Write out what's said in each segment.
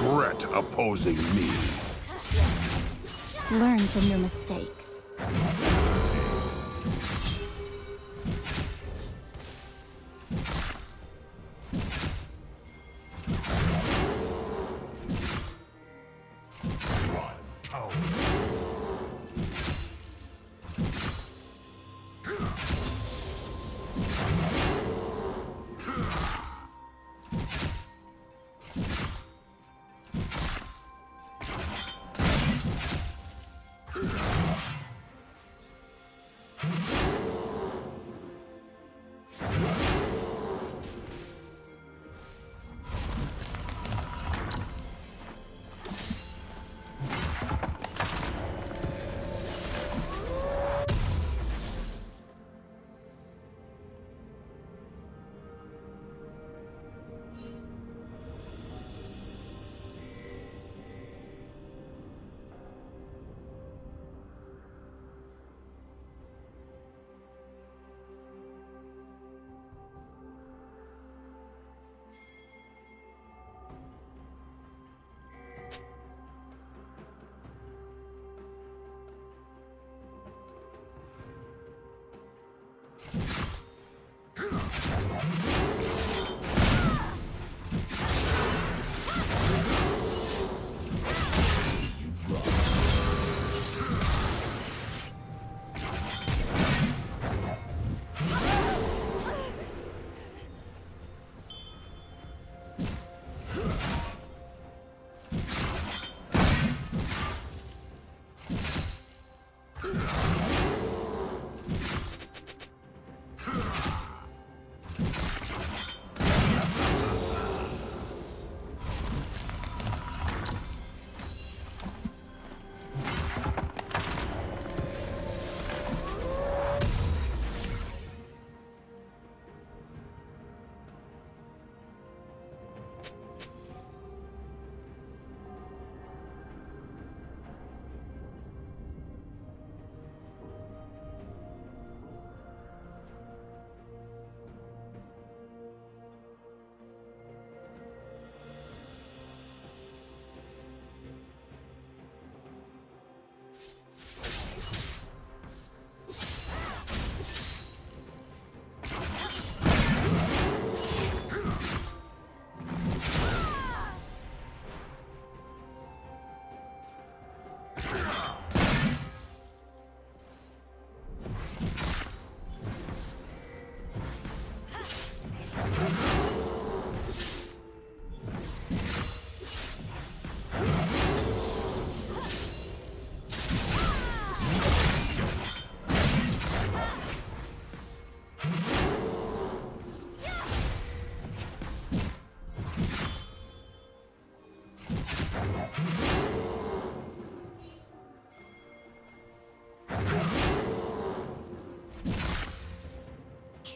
regret opposing me. Learn from your mistakes.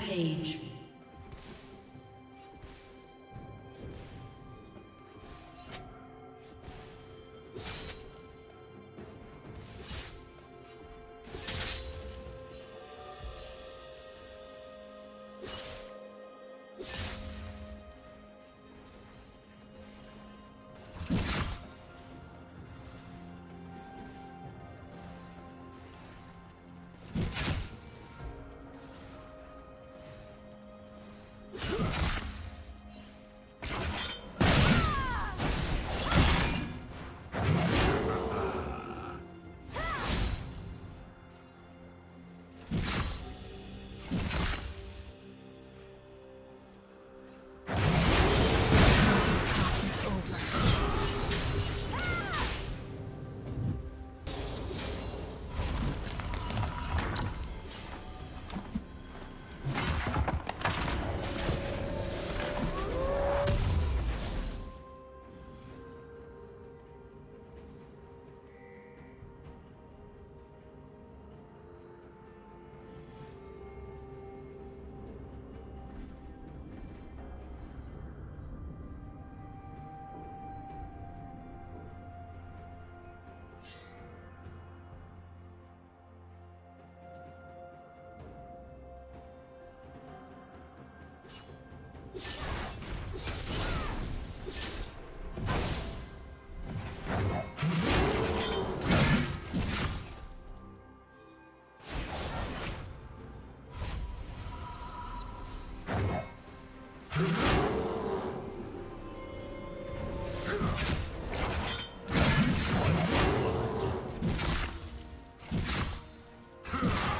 Rampage. you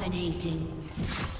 Dominating.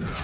Yeah.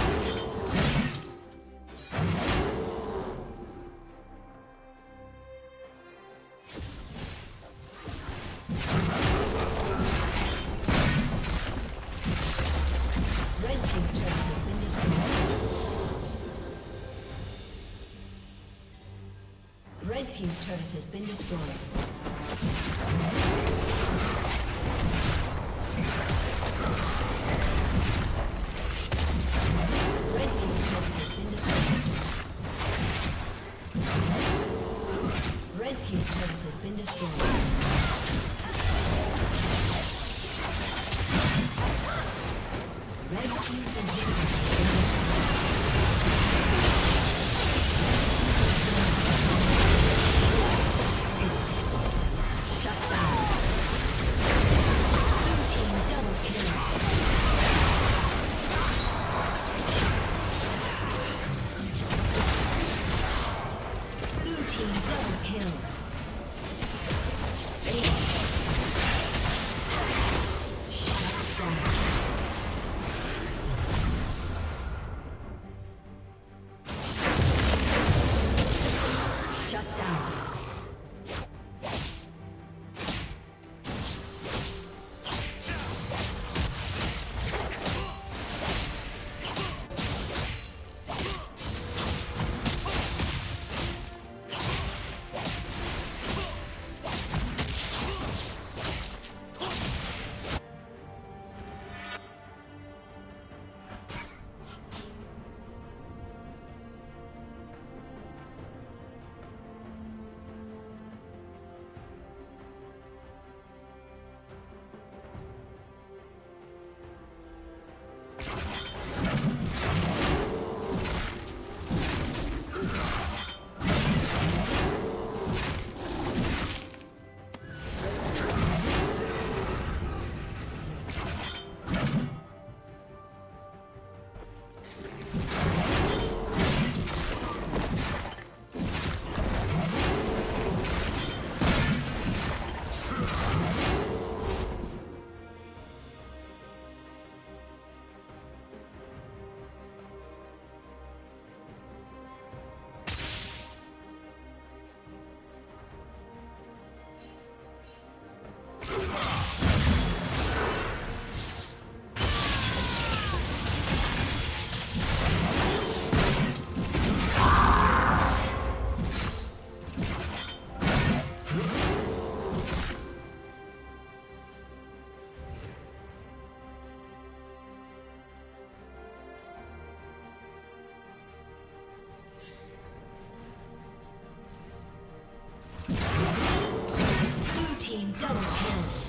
Red team's team double kill.